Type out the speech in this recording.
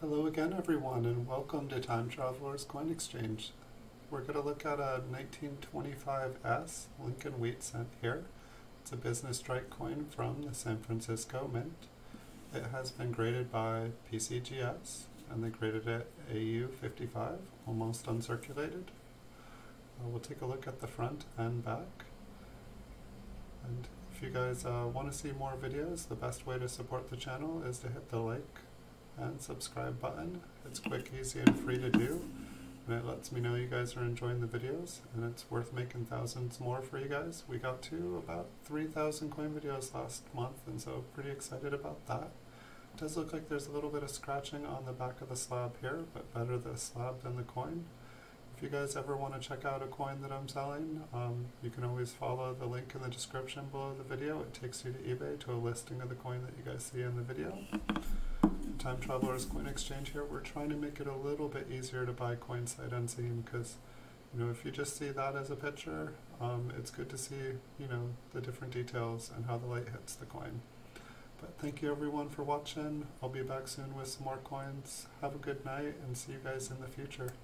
Hello again everyone and welcome to Time Traveler's Coin Exchange. We're going to look at a 1925S Lincoln Wheat cent here. It's a business strike coin from the San Francisco Mint. It has been graded by PCGS and they graded it AU55, almost uncirculated. Uh, we'll take a look at the front and back. And if you guys uh, want to see more videos, the best way to support the channel is to hit the like and subscribe button. It's quick, easy, and free to do. And it lets me know you guys are enjoying the videos, and it's worth making thousands more for you guys. We got to about 3,000 coin videos last month, and so pretty excited about that. It does look like there's a little bit of scratching on the back of the slab here, but better the slab than the coin. If you guys ever want to check out a coin that I'm selling, um, you can always follow the link in the description below the video. It takes you to eBay to a listing of the coin that you guys see in the video. Time Traveler's Coin Exchange here, we're trying to make it a little bit easier to buy coin sight unseen because, you know, if you just see that as a picture, um, it's good to see, you know, the different details and how the light hits the coin. But thank you everyone for watching. I'll be back soon with some more coins. Have a good night and see you guys in the future.